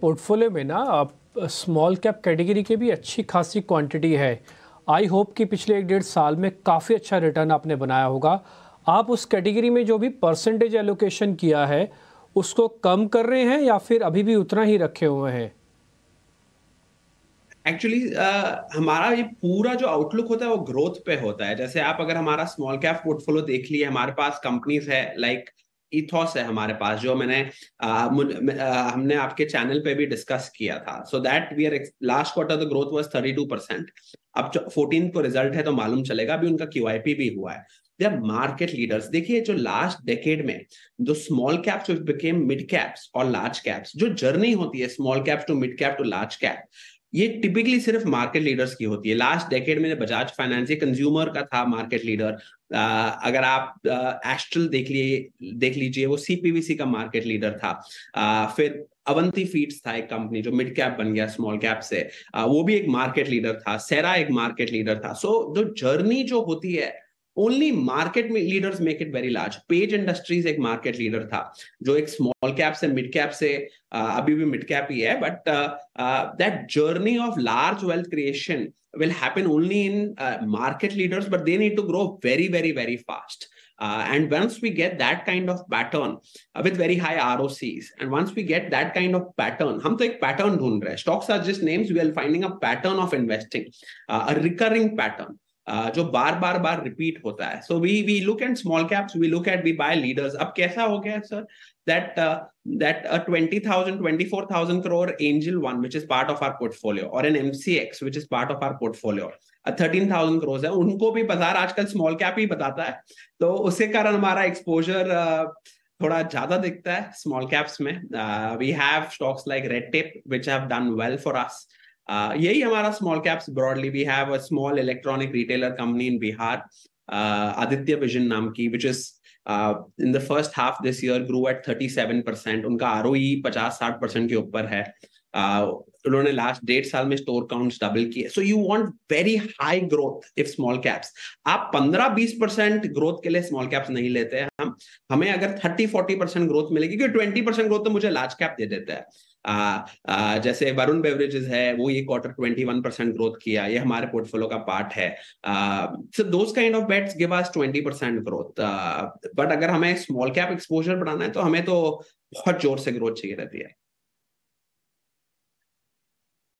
Portfolio में ना आप स्मॉल कैप कैटेगरी के भी अच्छी खासी क्वांटिटी है। आई होप कि पिछले एक डेढ़ साल में काफ़ी अच्छा रिटर्न आपने बनाया होगा। आप उस कैटेगरी में जो भी परसेंटेज एलोकेशन किया है उसको कम कर रहे हैं या फिर अभी भी उतना ही रखे हुए हैं? एक्चुअली uh, हमारा ये पूरा जो आउटलुक होता है वो ग्रोथ पे होता है। जैसे आप अगर हमारा स्मॉल कैप पोर्टफोलियो देख लिए हमारे पास कंपनीज़ है लाइक इथॉस है हमारे पास जो मैंने आ, आ, हमने आपके चैनल पे भी डिस्कस किया था। So that we are last quarter the growth was 32 percent अब फोर्टीन को रिज़ल्ट है तो मालूम चलेगा अभी उनका क्यूआईपी भी हुआ है। दे मार्केट लीडर्स देखिए जो लास्ट डेकेड में जो small caps became mid caps और लार्ज कैप्स जो जर्नी होती है small caps to mid cap to large cap ये टिपिकली सिर्फ़ मार्केट लीडर्स की होती है। लास्ट डेकेड में बजाज फाइनेंस ये कंज्यूमर का था मार्केट लीडर अगर आप एस्ट्रल देख लिए देख लीजिए वो सीपीवीसी का मार्केट लीडर था। आ, फिर अवंती फीड्स था एक कंपनी जो मिड कैप बन गया स्मॉल कैप से। आ, वो भी एक मार्केट लीडर था। सेरा एक मार्केट लीडर था। सो so, जो जर्नी जो होती है ओनली मार्केट में leaders make it very large page industries एक मार्केट लीडर था जो एक स्मॉल कैप से मिड कैप से uh, अभी भी मिड कैप ही है but that journey of large wealth creation will happen only in uh, market leaders but they need to grow very very very fast uh, and once we get that kind of pattern uh, with very high ROCs and once we get that kind of pattern हम तो एक pattern ढूंढ रहे हैं stocks are just names we are finding a pattern of investing uh, a recurring pattern जो बार बार बार repeat होता है। So we we look at small caps we look at we buy leaders अब कैसा हो गया sir that uh, that a 20000 24000 crore angel one which is part of our portfolio or an mcx which is part of our portfolio. A 13000 crores है। उनको भी बाज़ार आजकल small cap ही बताता है। तो उसके कारण हमारा एक्सपोजर uh, थोड़ा ज़्यादा दिखता है स्मॉल कैप्स में। We have stocks like red tape which have done well for us यही हमारा small caps broadly we have a small electronic retailer company in Bihar Aditya Vision नाम की which is in the first half this year grow at thirty seven percent उनका R O पचास साठ percent के ऊपर है। uh, उन्होंने last डेढ़ साल में स्टोर काउंट डबल किए। So you want very high growth if small caps आप पंद्रह बीस परसेंट ग्रोथ के लिए स्मॉल कैप्स नहीं लेते हैं। हम हमें अगर थर्टी फोर्टी परसेंट ग्रोथ मिलेगी क्योंकि ट्वेंटी परसेंट ग्रोथ तो मुझे लार्ज कैप दे देता है। आ, आ, जैसे वरुण बेवरेजेस है वो ये क्वार्टर 21 परसेंट ग्रोथ किया ये हमारे पोर्टफोलियो का पार्ट है। So kind of bets give us 20 percent growth but अगर हमें स्मॉल कैप एक्सपोजर बढ़ाना है तो हमें तो बहुत ज़ोर से ग्रोथ चाहिए रहती है।